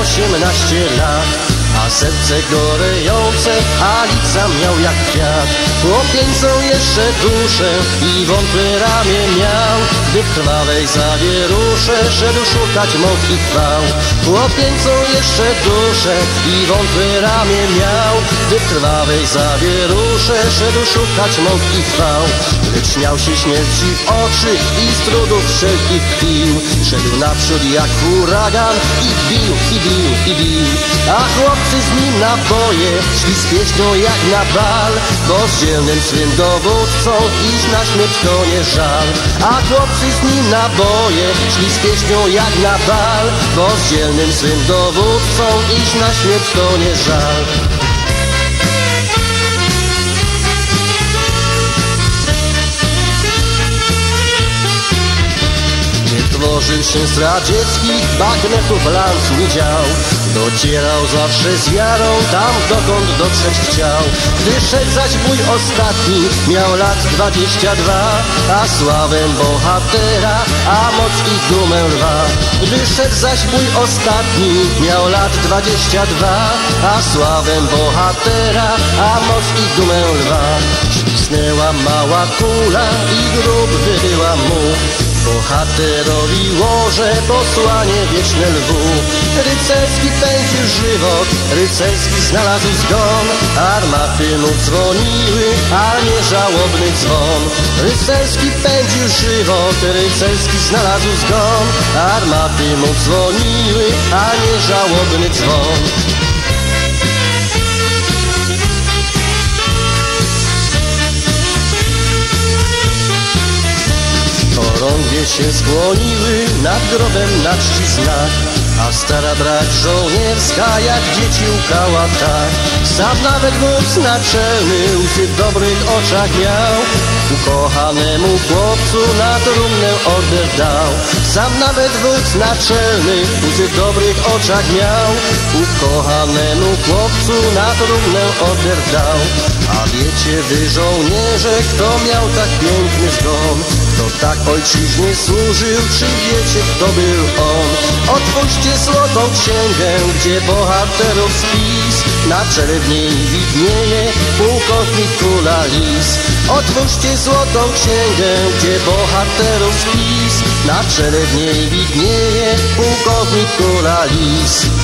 osiemnaście lat a serce gorejące, a lica miał jak kwiat. Chłopieńcą jeszcze duszę i wątłe ramię miał, gdy w krwawej zawierusze szedł szukać moc i chwał. Chłopieńcą jeszcze duszę i wątłe ramię miał, gdy w krwawej zawierusze szedł szukać moc i chwał. Lecz śmiał się śmierci oczy i z trudów wszelkich pił. Szedł naprzód jak huragan i bił, i bił, i bił. A chłopcy z nim na boje szli z pieśnią jak na bal, bo z dzielnym swym dowódcą iść na śmierć to nie żal. A chłopcy z nim na boje szli z pieśnią jak na bal, bo z dzielnym swym dowódcą iść na śmierć to nie żal. Tworzył się z radzieckich bagnetów lansu dział. Docierał zawsze z wiarą tam, dokąd dotrzeć chciał. Gdy szedł zaś mój ostatni, miał lat dwadzieścia dwa. A sławę bohatera, a moc i dumę lwa. Gdy szedł zaś mój ostatni, miał lat dwadzieścia dwa. A sławę bohatera, a moc i dumę lwa. Świsnęła mała kula i grób wyryła mu Bohaterowi łoże posłanie wieczne lwu. Rycerski pędził żywot, rycerski znalazł zgon. Armaty mu dzwoniły, a nie żałobny dzwon. Rycerski pędził żywot, rycerski znalazł zgon. Armaty mu dzwoniły, a nie żałobny dzwon Się skłoniły nad grobem na czci znak A stara brać żołnierska jak dzieci łkała tak. Sam nawet wódz naczelny łzy w dobrych oczach miał. Ukochanemu chłopcu na trumnę order dał. Sam nawet wódz naczelny łzy w dobrych oczach miał. Ukochanemu chłopcu na trumnę order dał. A wiecie wy żołnierze, kto miał tak piękny zgon Kto tak ojczyźnie służył, czy wiecie kto był on? Otwórzcie złotą księgę, gdzie bohaterów spis. Na czele w niej widnieje pułkownik Kula Lis. Otwórzcie złotą księgę, gdzie bohaterów spis. Na czele w niej widnieje pułkownik Kula Lis